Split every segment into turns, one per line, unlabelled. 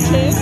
places.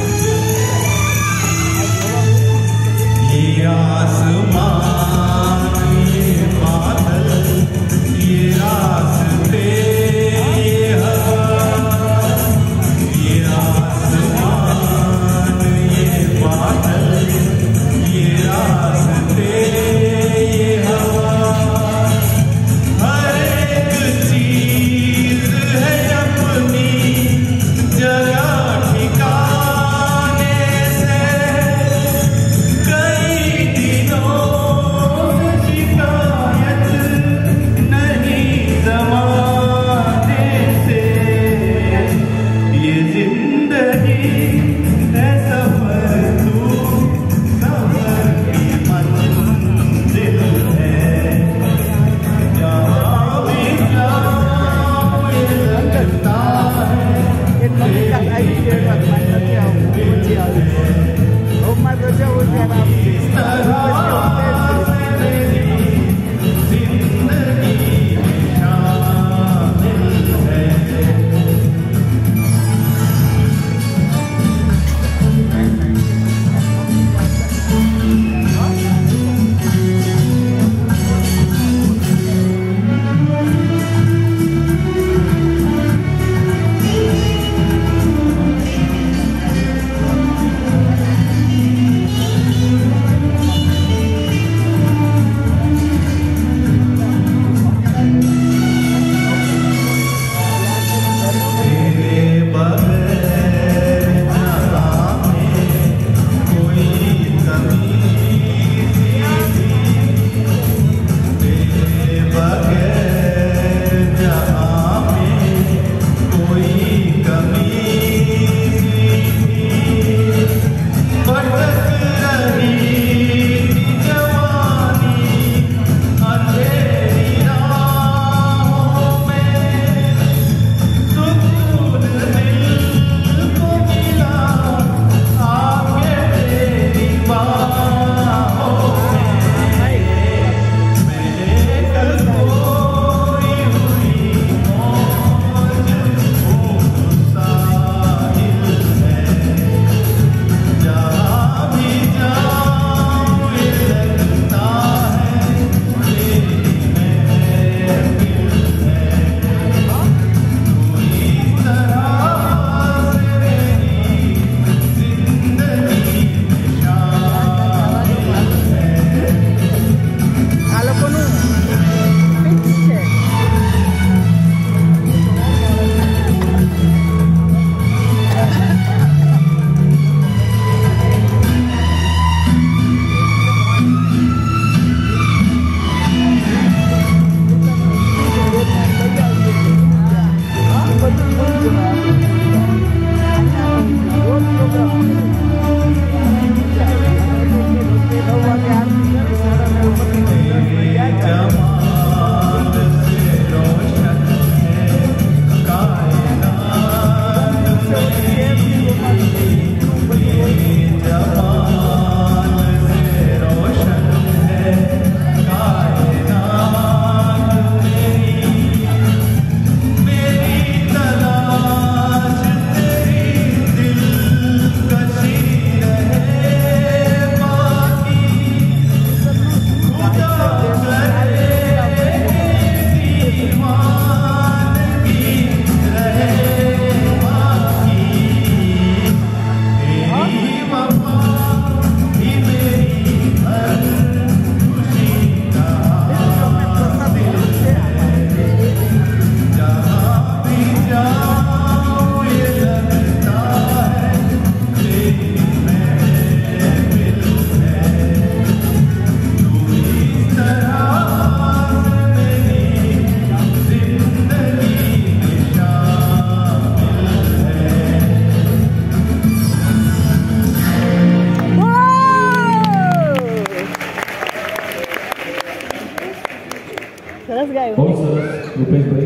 después